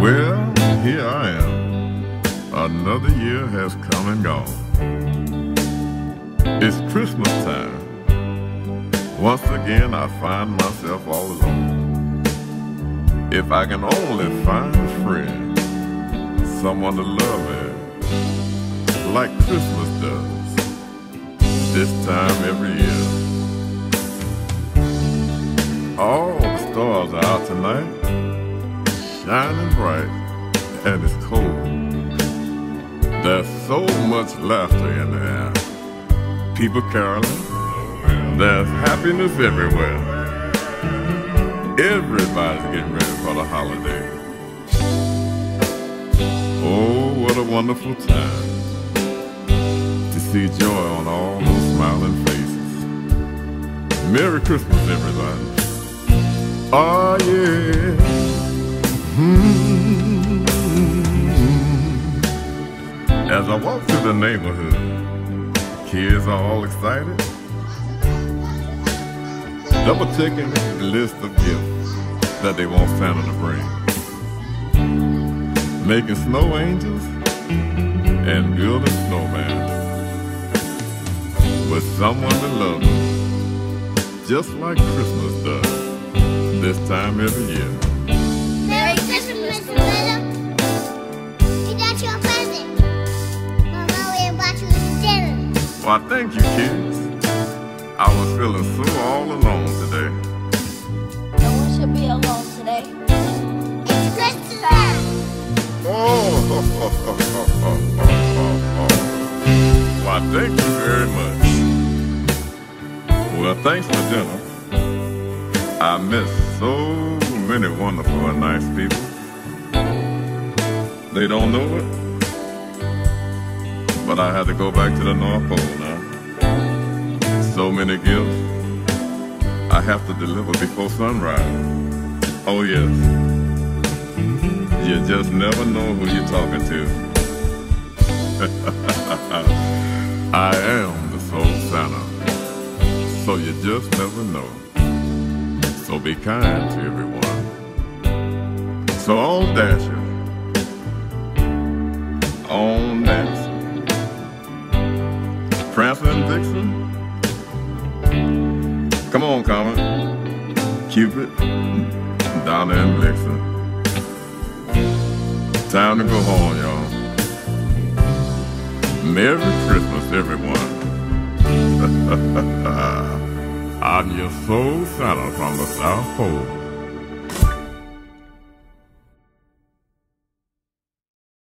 here I am. Another year has come and gone. It's Christmas time. Once again, I find myself all alone. If I can only find a friend, someone to love me, like Christmas does, this time every year. All the stars are out tonight, shining bright, and it's cold. There's so much laughter in the air. People caroling, there's happiness everywhere. Everybody's getting ready for the holiday. Oh, what a wonderful time to see joy on all those smiling faces. Merry Christmas, everybody. Oh, yeah. Hmm. As I walk through the neighborhood, kids are all excited. Double checking the list of gifts that they want Santa to bring. Making snow angels and building snowman. With someone to love just like Christmas does this time every year. Merry Christmas, You got your present. Mama, we bought you dinner. Why, thank you, kids. I was feeling so all alone today. No one should be alone today. It's Christmas time. Oh, why, thank you very much. Well, thanks for dinner. I met so many wonderful and nice people. They don't know it, but I had to go back to the North Pole now. So many gifts I have to deliver before sunrise. Oh, yes. You just never know who you're talking to. I am the soul Santa, so you just never know. So be kind to everyone. So on Dasher, Comet, Cupid, Donner and Blitzen. Time to go home, y'all. Merry Christmas, everyone. I'm your soul Santa from the South Pole.